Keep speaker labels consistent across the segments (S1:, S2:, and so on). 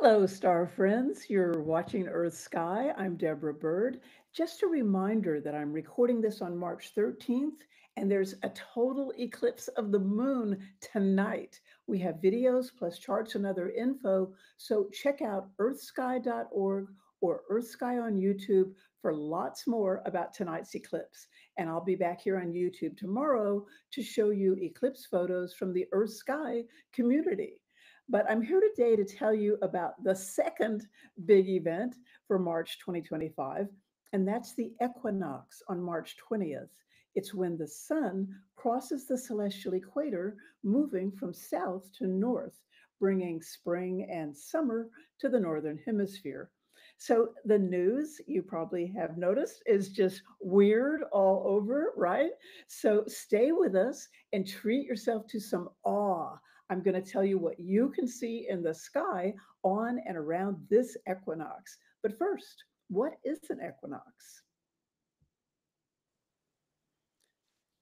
S1: Hello, star friends. You're watching Earth Sky. I'm Deborah Byrd. Just a reminder that I'm recording this on March 13th, and there's a total eclipse of the moon tonight. We have videos plus charts and other info, so check out earthsky.org or EarthSky on YouTube for lots more about tonight's eclipse. And I'll be back here on YouTube tomorrow to show you eclipse photos from the Earth Sky community. But I'm here today to tell you about the second big event for March 2025, and that's the equinox on March 20th. It's when the sun crosses the celestial equator, moving from south to north, bringing spring and summer to the northern hemisphere. So the news you probably have noticed is just weird all over, right? So stay with us and treat yourself to some awe I'm going to tell you what you can see in the sky on and around this equinox. But first, what is an equinox?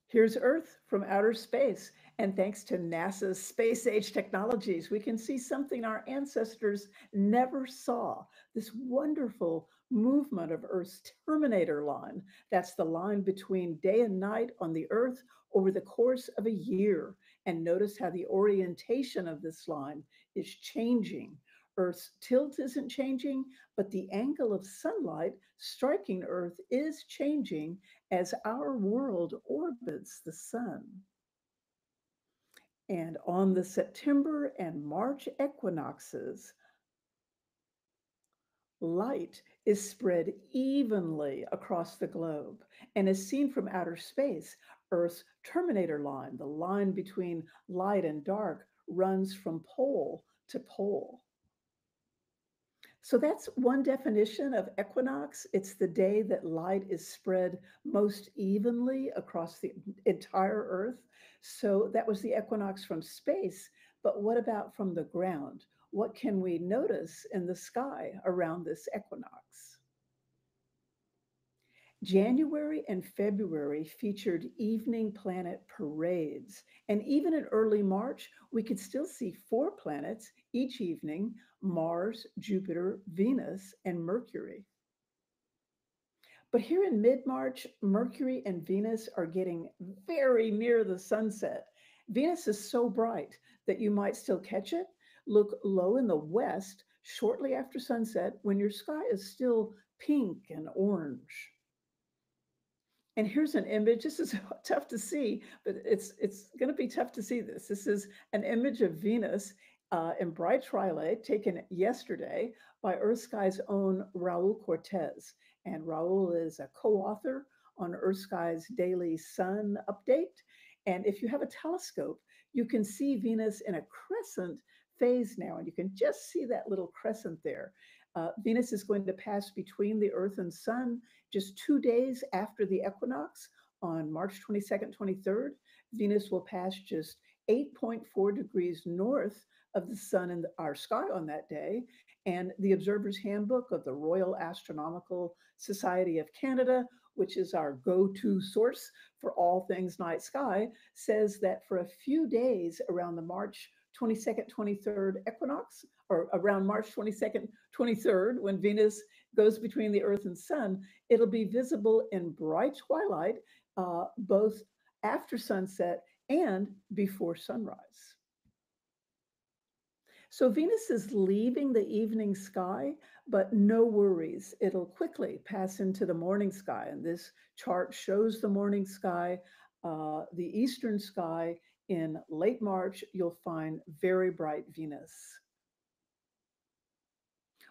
S1: Here's Earth from outer space. And thanks to NASA's space age technologies, we can see something our ancestors never saw this wonderful movement of Earth's terminator line. That's the line between day and night on the Earth over the course of a year. And notice how the orientation of this line is changing. Earth's tilt isn't changing, but the angle of sunlight striking Earth is changing as our world orbits the sun. And on the September and March equinoxes, light is spread evenly across the globe and is seen from outer space. Earth's terminator line, the line between light and dark, runs from pole to pole. So that's one definition of equinox. It's the day that light is spread most evenly across the entire Earth. So that was the equinox from space. But what about from the ground? What can we notice in the sky around this equinox? January and February featured evening planet parades. And even in early March, we could still see four planets each evening Mars, Jupiter, Venus, and Mercury. But here in mid March, Mercury and Venus are getting very near the sunset. Venus is so bright that you might still catch it. Look low in the west shortly after sunset when your sky is still pink and orange. And here's an image. This is tough to see, but it's it's going to be tough to see this. This is an image of Venus uh, in bright twilight taken yesterday by Earth Sky's own Raul Cortez. And Raul is a co-author on Earth Sky's daily sun update. And if you have a telescope, you can see Venus in a crescent phase now, and you can just see that little crescent there. Uh, Venus is going to pass between the Earth and Sun just two days after the equinox on March 22nd, 23rd. Venus will pass just 8.4 degrees north of the Sun in our sky on that day. And the Observer's Handbook of the Royal Astronomical Society of Canada, which is our go to source for all things night sky, says that for a few days around the March 22nd, 23rd equinox, or around March 22nd, 23rd, when Venus goes between the Earth and Sun, it'll be visible in bright twilight, uh, both after sunset and before sunrise. So Venus is leaving the evening sky, but no worries. It'll quickly pass into the morning sky. And this chart shows the morning sky, uh, the eastern sky in late March, you'll find very bright Venus.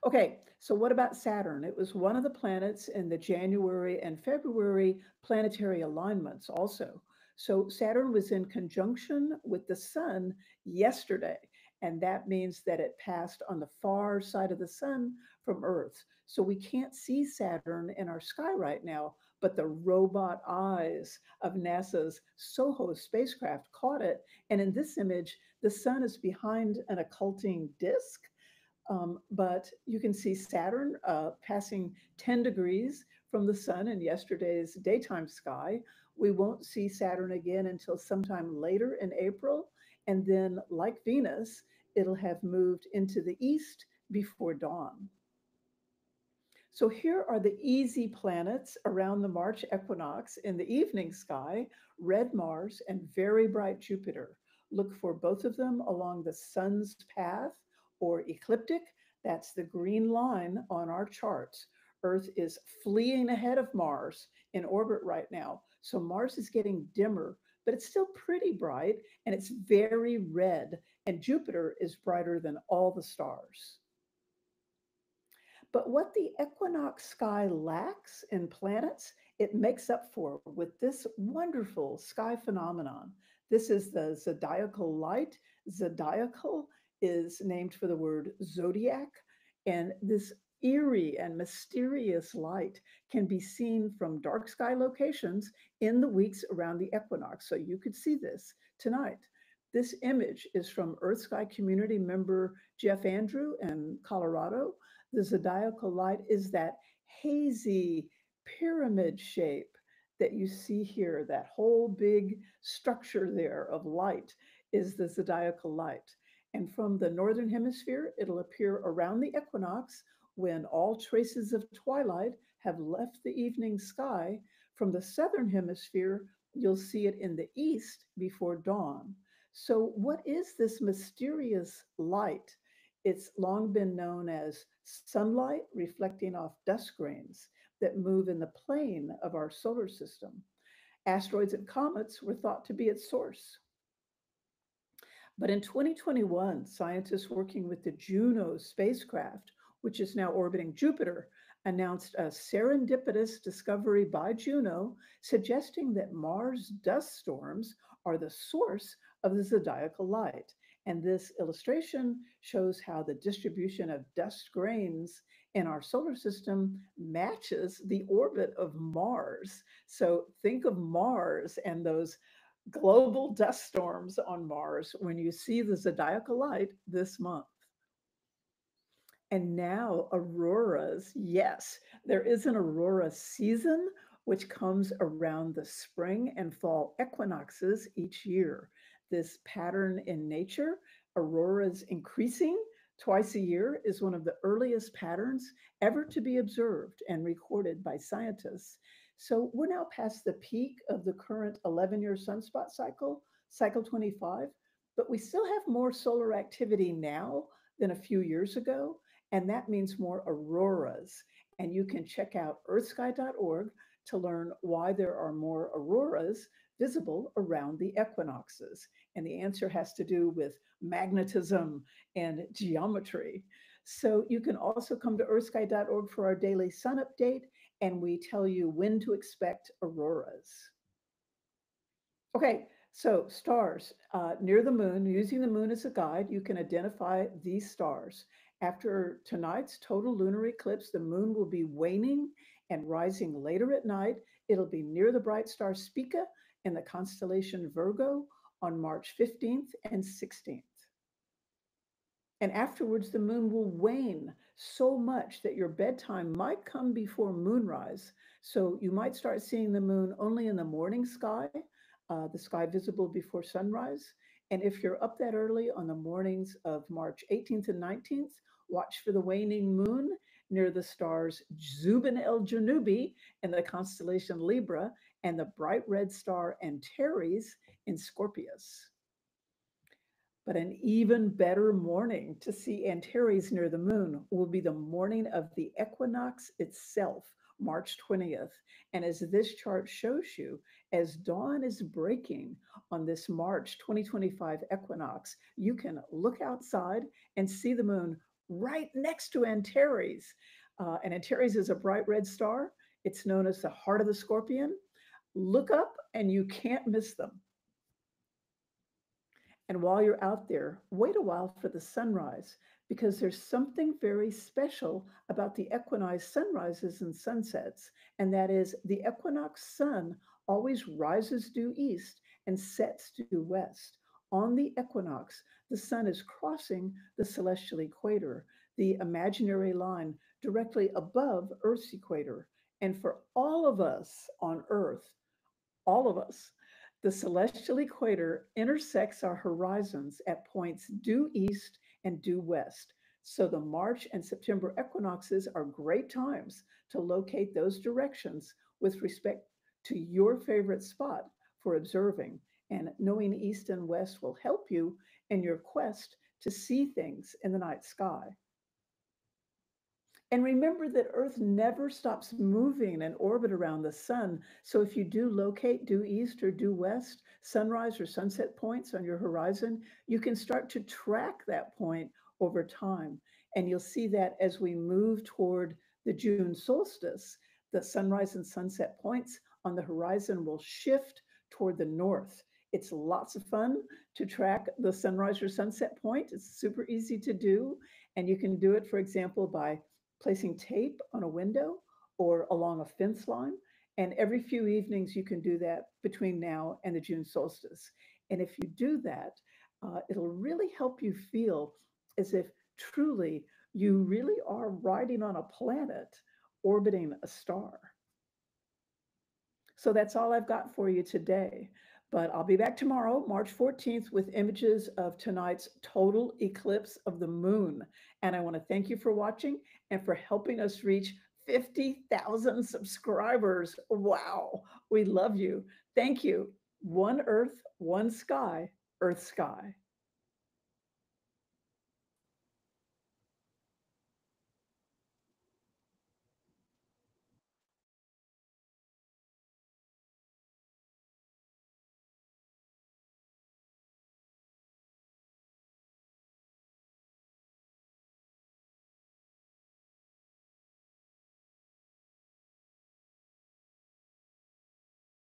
S1: Okay, so what about Saturn? It was one of the planets in the January and February planetary alignments also. So Saturn was in conjunction with the sun yesterday, and that means that it passed on the far side of the sun from Earth. So we can't see Saturn in our sky right now, but the robot eyes of NASA's SOHO spacecraft caught it. And in this image, the sun is behind an occulting disk. Um, but you can see Saturn uh, passing 10 degrees from the sun in yesterday's daytime sky. We won't see Saturn again until sometime later in April. And then, like Venus, it'll have moved into the east before dawn. So here are the easy planets around the March equinox in the evening sky, red Mars and very bright Jupiter. Look for both of them along the sun's path or ecliptic. That's the green line on our charts. Earth is fleeing ahead of Mars in orbit right now. So Mars is getting dimmer, but it's still pretty bright and it's very red. And Jupiter is brighter than all the stars. But what the equinox sky lacks in planets, it makes up for with this wonderful sky phenomenon. This is the zodiacal light. Zodiacal is named for the word zodiac. And this eerie and mysterious light can be seen from dark sky locations in the weeks around the equinox. So you could see this tonight. This image is from Earth Sky community member Jeff Andrew in Colorado the zodiacal light is that hazy pyramid shape that you see here, that whole big structure there of light is the zodiacal light. And from the northern hemisphere, it'll appear around the equinox when all traces of twilight have left the evening sky. From the southern hemisphere, you'll see it in the east before dawn. So, what is this mysterious light? It's long been known as sunlight reflecting off dust grains that move in the plane of our solar system. Asteroids and comets were thought to be its source. But in 2021, scientists working with the Juno spacecraft, which is now orbiting Jupiter, announced a serendipitous discovery by Juno suggesting that Mars dust storms are the source of the zodiacal light. And this illustration shows how the distribution of dust grains in our solar system matches the orbit of Mars. So think of Mars and those global dust storms on Mars when you see the zodiacal light this month. And now auroras. Yes, there is an aurora season which comes around the spring and fall equinoxes each year this pattern in nature. Auroras increasing twice a year is one of the earliest patterns ever to be observed and recorded by scientists. So we're now past the peak of the current 11 year sunspot cycle, cycle 25, but we still have more solar activity now than a few years ago. And that means more auroras. And you can check out earthsky.org to learn why there are more auroras visible around the equinoxes. And the answer has to do with magnetism and geometry. So you can also come to earthsky.org for our daily sun update, and we tell you when to expect auroras. Okay, so stars uh, near the moon, using the moon as a guide, you can identify these stars. After tonight's total lunar eclipse, the moon will be waning and rising later at night. It'll be near the bright star Spica in the constellation Virgo on March 15th and 16th. And afterwards, the moon will wane so much that your bedtime might come before moonrise. So you might start seeing the moon only in the morning sky, uh, the sky visible before sunrise. And if you're up that early on the mornings of March 18th and 19th, watch for the waning moon near the stars Zubenelgenubi in the constellation Libra and the bright red star Antares in Scorpius. But an even better morning to see Antares near the moon will be the morning of the equinox itself, March 20th. And as this chart shows you, as dawn is breaking on this March 2025 equinox, you can look outside and see the moon right next to Antares. Uh, and Antares is a bright red star. It's known as the heart of the scorpion. Look up and you can't miss them. And while you're out there, wait a while for the sunrise because there's something very special about the equinox sunrises and sunsets. And that is the equinox sun always rises due east and sets due west. On the equinox, the sun is crossing the celestial equator, the imaginary line directly above Earth's equator. And for all of us on Earth, all of us, the celestial equator intersects our horizons at points due east and due west. So the March and September equinoxes are great times to locate those directions with respect to your favorite spot for observing. And knowing east and west will help you in your quest to see things in the night sky. And remember that Earth never stops moving in orbit around the sun. So if you do locate due east or due west, sunrise or sunset points on your horizon, you can start to track that point over time. And you'll see that as we move toward the June solstice, the sunrise and sunset points on the horizon will shift toward the north. It's lots of fun to track the sunrise or sunset point. It's super easy to do. And you can do it, for example, by placing tape on a window or along a fence line. And every few evenings, you can do that between now and the June solstice. And if you do that, uh, it'll really help you feel as if truly you really are riding on a planet orbiting a star. So that's all I've got for you today. But I'll be back tomorrow, March 14th, with images of tonight's total eclipse of the moon. And I want to thank you for watching and for helping us reach 50,000 subscribers. Wow, we love you. Thank you. One Earth, one sky, Earth Sky.